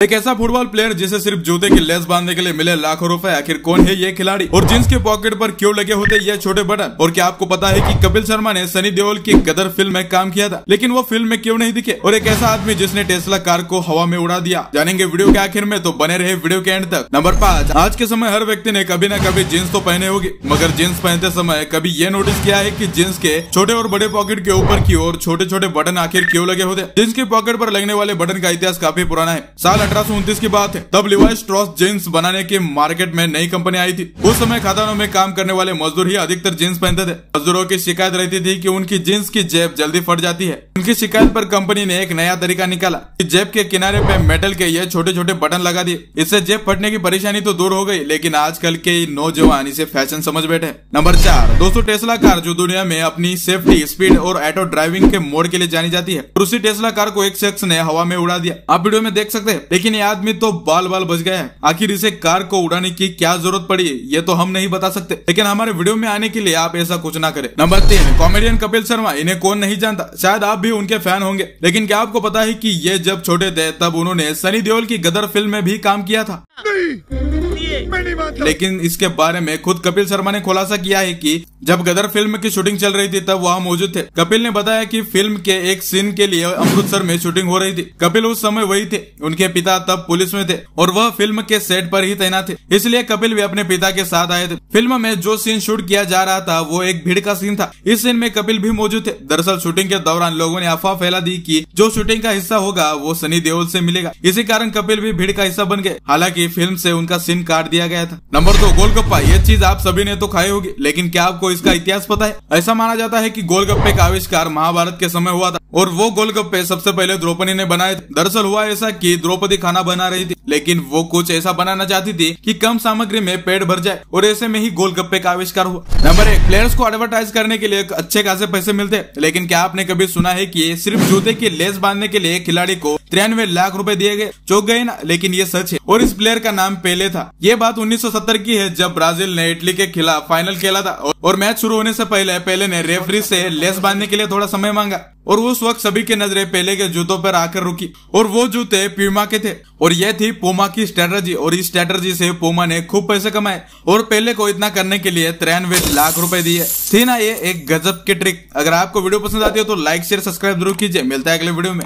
एक ऐसा football player जिसे सिर्फ़ जूते की लेस बांधने के लिए मिले लाखों रुपए, आखिर कौन है ये खिलाड़ी? और जींस के पॉकेट पर क्यों लगे होते ये छोटे बटन? और क्या आपको पता है कि कपिल शर्मा ने सनी देओल की गदर फ़िल्म में काम किया था? लेकिन वो फ़िल्म में क्यों नहीं दिखे? और एक ऐसा आदमी जिसने टेस्ला कार को हवा में उड़ा दिया। जानेंगे वीडियो के आखिर में तो बने रहे वीडियो के एंड तक। नंबर पाँच, आज के समय हर व्यक्ति ने कभी न कभी जींस तो पहने होगी। मगर जींस पहनते समय कभी ये नोटिस किया है की जींस के छोटे और बड़े पॉकेट के ऊपर की ओर छोटे छोटे बटन आखिर क्यों लगे होते? जींस के पॉकेट पर लगने वाले बटन का इतिहास काफ़ी पुराना है। साल अठारह की बात है। तब लिवाई स्ट्रॉस जींस बनाने की मार्केट में नई कंपनी आई थी। उस समय खदानों में काम करने वाले मजदूर ही अधिकतर जींस पहनते थे। मजदूरों की शिकायत रहती थी कि उनकी जींस की जेब जल्दी फट जाती है। उनकी शिकायत पर कंपनी ने एक नया तरीका निकाला कि जेब के किनारे पे मेटल के ये छोटे छोटे बटन लगा दिए। इससे जेब फटने की परेशानी तो दूर हो गई, लेकिन आजकल के नौजवान इसे फ़ैशन समझ बैठे नंबर चार, दोस्तों टेस्ला कार जो दुनिया में अपनी सेफ्टी स्पीड और ऑटो ड्राइविंग के मोड के लिए जानी जाती है, उसी टेस्ला कार को एक शख्स ने हवा में उड़ा दिया। आप वीडियो में देख सकते हैं। लेकिन ये आदमी तो बाल बाल बच गए आखिर इसे कार को उड़ाने की क्या ज़रूरत पड़ी? ये तो हम नहीं बता सकते। लेकिन हमारे वीडियो में आने के लिए आप ऐसा कुछ ना करें। नंबर तीन, कॉमेडियन कपिल शर्मा, इन्हें कौन नहीं जानता? शायद आप भी उनके फ़ैन होंगे। लेकिन क्या आपको पता है की ये जब छोटे थे, तब उन्होंने सनी देओल की गदर फ़िल्म में भी काम किया था? लेकिन इसके बारे में खुद कपिल शर्मा ने खुलासा किया है कि जब गदर फ़िल्म की शूटिंग चल रही थी, तब वहाँ मौजूद थे। कपिल ने बताया कि फ़िल्म के एक सीन के लिए अमृतसर में शूटिंग हो रही थी। कपिल उस समय वही थे। उनके पिता तब पुलिस में थे और वह फ़िल्म के सेट पर ही तैनात थे। इसलिए कपिल भी अपने पिता के साथ आए थे। फ़िल्म में जो सीन शूट किया जा रहा था, वो एक भीड़ का सीन था। इस सीन में कपिल भी मौजूद थे। दरअसल शूटिंग के दौरान लोगों ने अफवाह फैला दी की जो शूटिंग का हिस्सा होगा, वो सनी देओल ऐसी मिलेगा। इसी कारण कपिल भी भीड़ का हिस्सा बन गए। हालाँकि फ़िल्म ऐसी उनका सीन काट दिया गया था। नंबर दो, गोलगप्पा। ये चीज़ आप सभी ने तो खाई होगी, लेकिन क्या आपको इसका इतिहास पता है? ऐसा माना जाता है कि गोलगप्पे का आविष्कार महाभारत के समय हुआ था, और वो गोलगप्पे सबसे पहले द्रौपदी ने बनाए थे। दरअसल हुआ ऐसा कि द्रौपदी खाना बना रही थी। लेकिन वो कुछ ऐसा बनाना चाहती थी कि कम सामग्री में पेट भर जाए और ऐसे में ही गोलगप्पे का आविष्कार हुआ। नंबर एक प्लेयर्स को एडवर्टाइज करने के लिए अच्छे खासे पैसे मिलते। लेकिन क्या आपने कभी सुना है कि सिर्फ़ जूते की लेस बांधने के लिए खिलाड़ी को तिरानवे लाख रुपए दिए गए? चौक गए ना, लेकिन ये सच है। और इस प्लेयर का नाम पहले था। ये बात 1970 की है, जब ब्राज़ील ने इटली के खिलाफ फाइनल खेला था। और मैच शुरू होने से पहले पहले ने रेफरी से लेस बांधने के लिए थोड़ा समय मांगा। और उस वक्त सभी के नज़रें पहले के जूतों पर आकर रुकी और वो जूते प्यूमा के थे। और यह थी पोमा की स्ट्रेटर्जी और इस स्ट्रेटर्जी से पोमा ने खूब पैसे कमाए और पहले को इतना करने के लिए तिरानवे लाख रुपए दिए। थी ना ये एक गजब की ट्रिक अगर आपको वीडियो पसंद आती है तो लाइक शेयर सब्सक्राइब ज़रूर कीजिए। मिलता है अगले वीडियो में।